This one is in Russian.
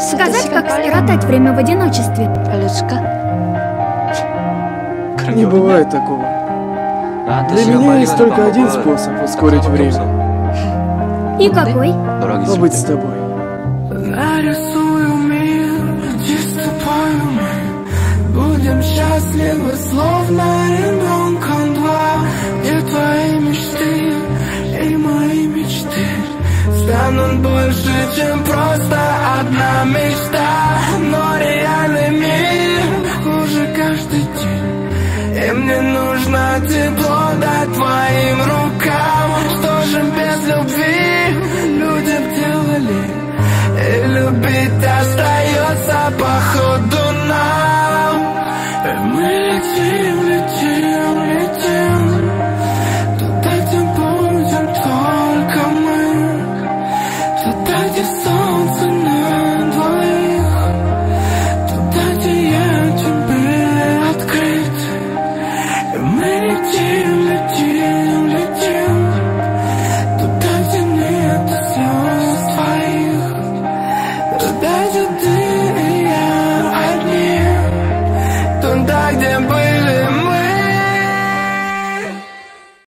Сказать, как скоротать время в одиночестве. Не бывает такого. Для меня есть только один способ ускорить время. И какой? Побыть с тобой. Будем счастливы, словно ребенком два Где твои мечты и мои мечты Станут больше, чем просто тепло да твоим рукам. Что же без любви людям делали? И любить seem that you